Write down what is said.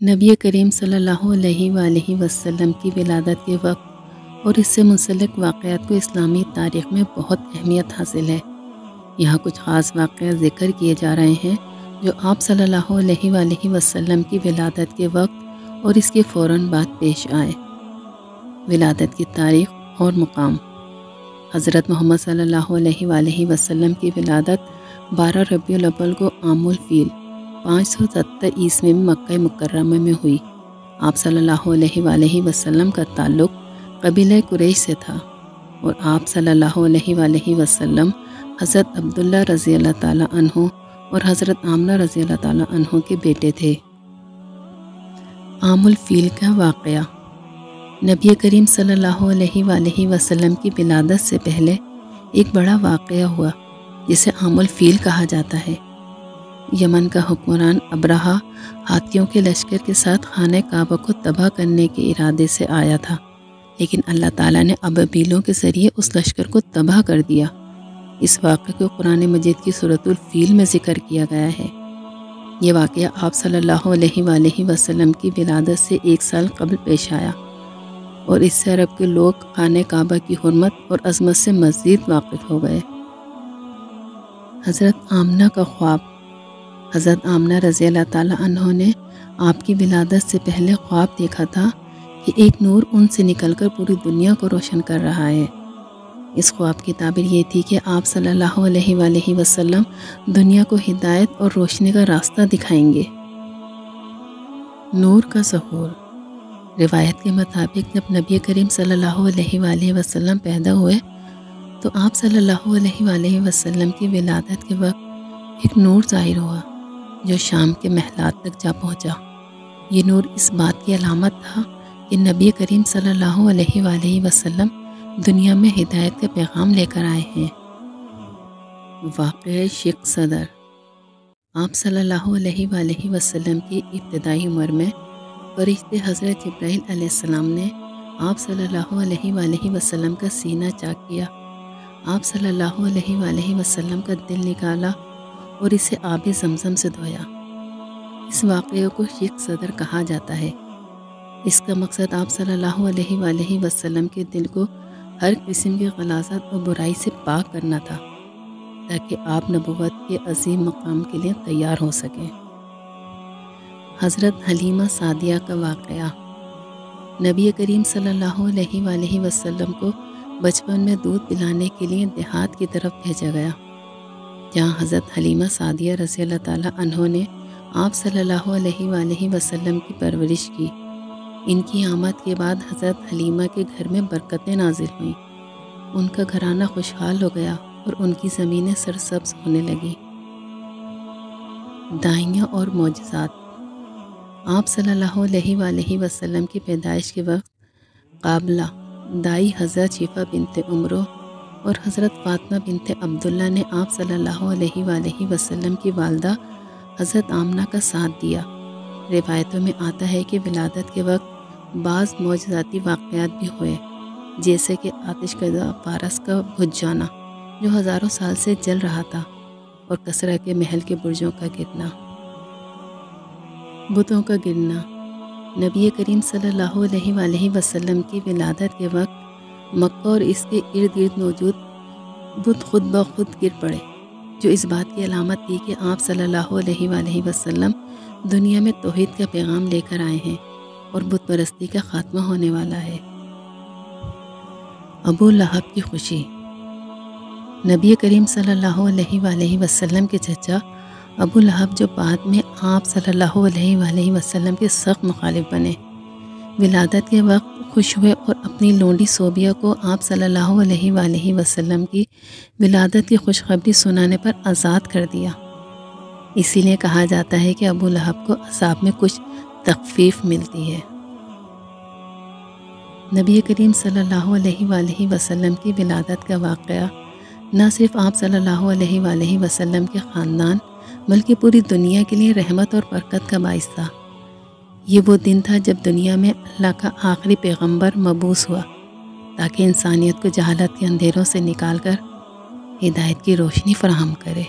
नबी करीम सल्लल्लाहु अलैहि वसल्लम की विलादत के वक्त और इससे मुसलक वाक़ात को इस्लामी तारीख़ में बहुत अहमियत हासिल है। यहाँ कुछ ख़ास वाक़ ज़िक्र किए जा रहे हैं, जो आप सल्लल्लाहु अलैहि वसल्लम की विलादत के वक्त और इसके फ़ौर बाद पेश आए। विलादत की तारीख़ और मुकाम। हज़रत मोहम्मद सल्लल्लाहु अलैहि वसल्लम की विलादत 12 रबी को आमुल फ़ील पाँच सौ सत्तर ईस्वी में मक्का मुकर्रमा में हुई। आप सल्लल्लाहु अलैहि वसल्लम का ताल्लुक़ कबील कुरैश से था और आप सल्लल्लाहु अलैहि वसल्लम हज़रत अब्दुल्ला रज़ी अल्लाह ताला अन्हो और हज़रत आमना रज़ी अल्लाह ताला अन्हो के बेटे थे। आमुल फ़ील का वाक़ नबी करीम सल्लल्लाहु अलैहि वसल्लम की विलादत से पहले एक बड़ा वाक़ हुआ, जिसे आमुल फ़ील कहा जाता है। यमन का हुक्मरान अब्राहा हाथियों के लश्कर के साथ खाने काबा को तबाह करने के इरादे से आया था। लेकिन अल्लाह ताला ने अबीलों के ज़रिए उस लश्कर को तबाह कर दिया। इस वाक़े को कुरान मजीद की सूरतुल फील में ज़िक्र किया गया है। ये वाक़ आप सल्लल्लाहु अलैहि वसल्लम की विलादत से एक साल कबल पेश आया और इससे अरब के लोग खाने काबा की हरमत और अजमत से मज़ीद वाकिफ़ हो गए। हज़रत आमना का ख्वाब हज़रत आमना रज़ी अल्लाह ने आपकी विलादत से पहले ख्वाब देखा था कि एक नूर उनसे निकलकर पूरी दुनिया को रोशन कर रहा है। इस ख्वाब की ताबीर ये थी कि आप सल्लल्लाहु अलैहि वसल्लम दुनिया को हिदायत और रोशनी का रास्ता दिखाएँगे। नूर का सहूर रिवायत के मुताबिक जब नबी करीम सल्लल्लाहु अलैहि वसल्लम पैदा हुए तो आप सल्लल्लाहु अलैहि वसल्लम की विलादत के वक्त एक नूर ज़ाहिर हुआ। जो शाम के महलात तक जा पहुँचा। ये नूर इस बात की अलामत था कि नबी करीम सल्लल्लाहु अलैहि वसल्लम दुनिया में हिदायत का पैगाम लेकर आए हैं। वाक़ शेख सदर। आप सल्लल्लाहु अलैहि वसल्लम की इब्तदाई उम्र में फरिश्ते हज़रत जब्राईल ने आप सल्लल्लाहु अलैहि वसल्लम का सीना चाक किया। आप सल्लल्लाहु अलैहि वसल्लम का दिल निकाला और इसे आब जमजम से धोया। इस वाक़े को शेख सदर कहा जाता है। इसका मकसद आप सल्लल्लाहु अलैहि वसल्लम के दिल को हर किस्म की गलाजत और बुराई से पाक करना था, ताकि आप नबूवत के अजीम मकाम के लिए तैयार हो सकें। हज़रत हलीमा सादिया का वाक़ नबी करीम सल्लल्लाहु अलैहि वसल्लम को बचपन में दूध पिलाने के लिए देहात की तरफ़ भेजा गया। जहाँ हज़रत हलीमा सादिया रसी अल्लाह ताला ने आप सल्लल्लाहु अलैहि की परवरिश की। इनकी आमद के बाद हज़रत हलीमा के घर में बरकतें नाजिल हुईं। उनका घराना खुशहाल हो गया और उनकी ज़मीनें सरसब्ज होने लगी। दाइयाँ और मोजात आप सल्लल्लाहु अलैहि की पैदाइश के वक्त काबला दाई हज़रत शिफा बिनते उम्र और हज़रत फ़ातमा बिनते अब्दुल्ला ने आप सल्लल्लाहु अलैहि वसल्लम की वालदा हज़रत आमना का साथ दिया। रिवायतों में आता है कि विलादत के वक्त बाज़ मौजाती वाक़ात भी हुए, जैसे कि आतिश कदा पारस का बुझ जाना, जो हज़ारों साल से जल रहा था और कसरा के महल के बुर्जों का गिरना। बुतों का गिरना। नबी करीम सल्लल्लाहु अलैहि वसल्लम की विलादत के वक्त मक्का और इसके इर्द गिर्द मौजूद बुत खुद ब खुद गिर पड़े, जो इस बात की अलामत थी कि आप सल्लल्लाहु अलैहि वसल्लम दुनिया में तोहद का पैगाम लेकर आए हैं और बुत परस्ती का ख़ात्मा होने वाला है। अबू लहब की खुशी। नबी करीम सल्लल्लाहु अलैहि वसल्लम के चचा अबू लहब जो बाद में आप सल्लल्लाहु अलैहि वसल्लम के सख्त मुखालिफ बने। विलादत के वक्त खुश हुए और अपनी लोंडी सोबिया को आप सल्लल्लाहु अलैहि वसल्लम की विलादत की खुशखबरी सुनाने पर आज़ाद कर दिया। इसीलिए कहा जाता है कि अबू लहब को असाब में कुछ तकफीफ मिलती है। नबी करीम सल्लल्लाहु अलैहि वसल्लम की विलादत का वाक़ न सिर्फ़ आप सल्लल्लाहु अलैहि वसल्लम के ख़ानदान, बल्कि पूरी दुनिया के लिए रहमत और बरकत का बायस था। ये वो दिन था जब दुनिया में अल्लाह का आखिरी पैगंबर मबूस हुआ, ताकि इंसानियत को जहालत के अंधेरों से निकाल कर हिदायत की रोशनी फराहम करे।